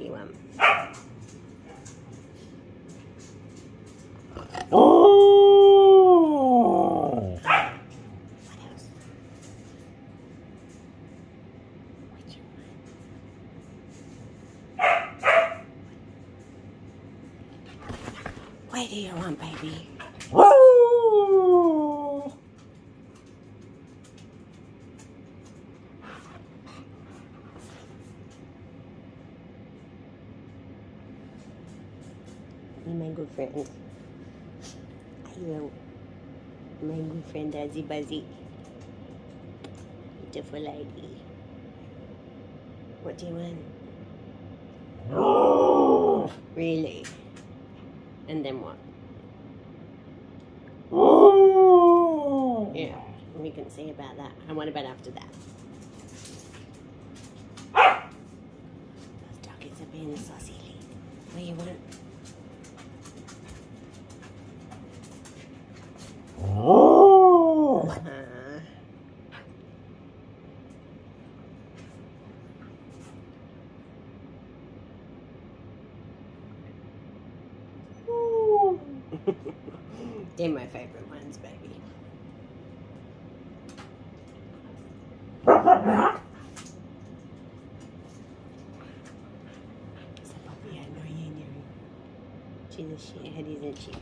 want? What do you want, baby? Oh! You're my good friend. I will. My good friend Azzy Buzzy. Beautiful lady. What do you want? Oh! Really? And then what? Oh! Yeah, we can see about that. And what about after that? Ah! Those doggies are being silly. What do you want? Oh! Uh, They're my favorite ones, baby. Puppy, I know you. She's a she?